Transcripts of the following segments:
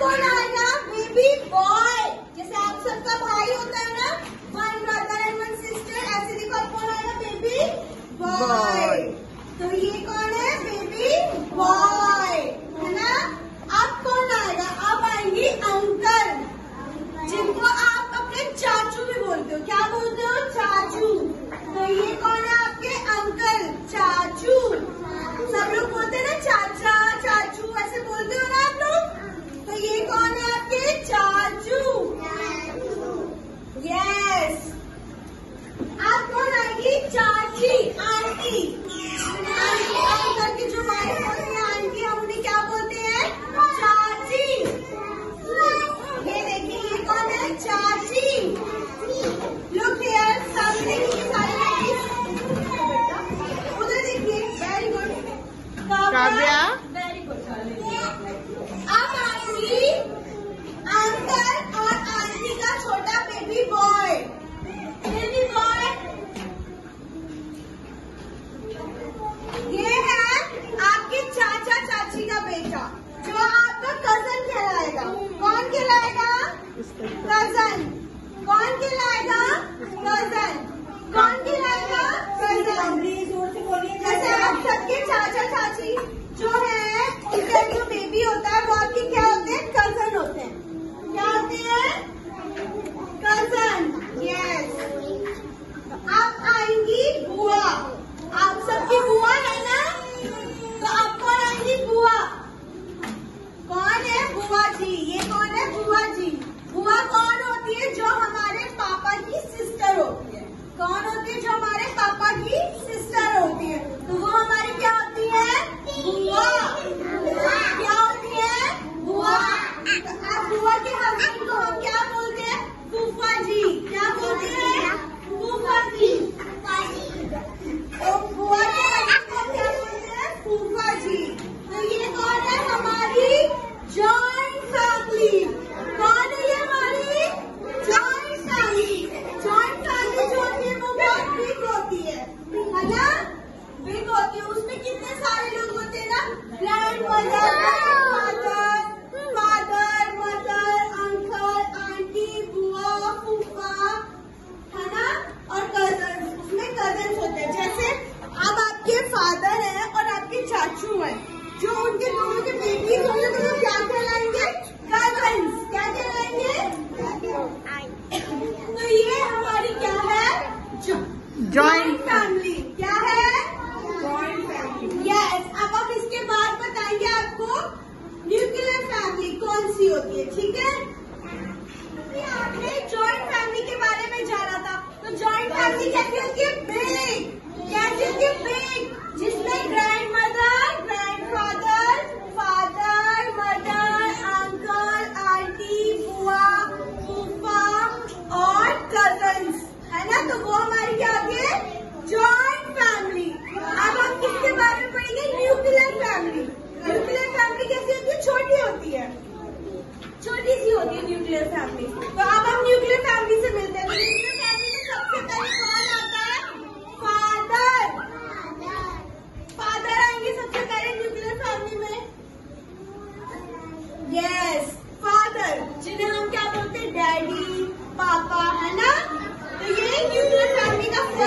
Apple अब बुआ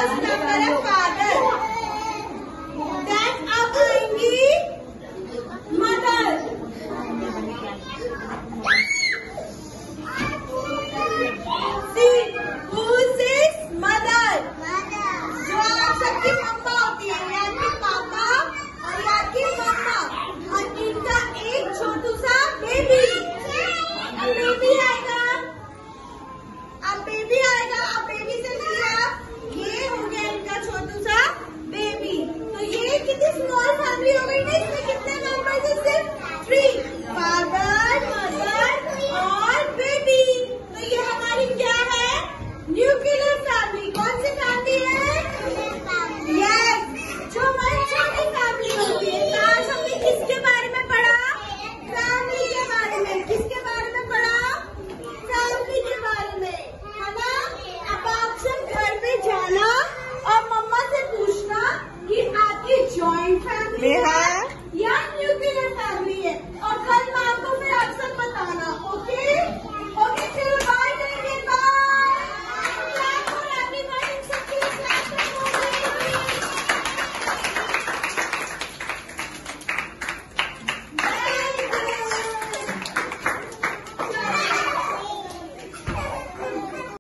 first number है फादर देन आएँगी मदर जो सबकी मम्मा होती है पापा और ये आपकी मम्मा और इनका एक छोटू सा बेबी अब बेबी आएगा। अब बेबी 厉害。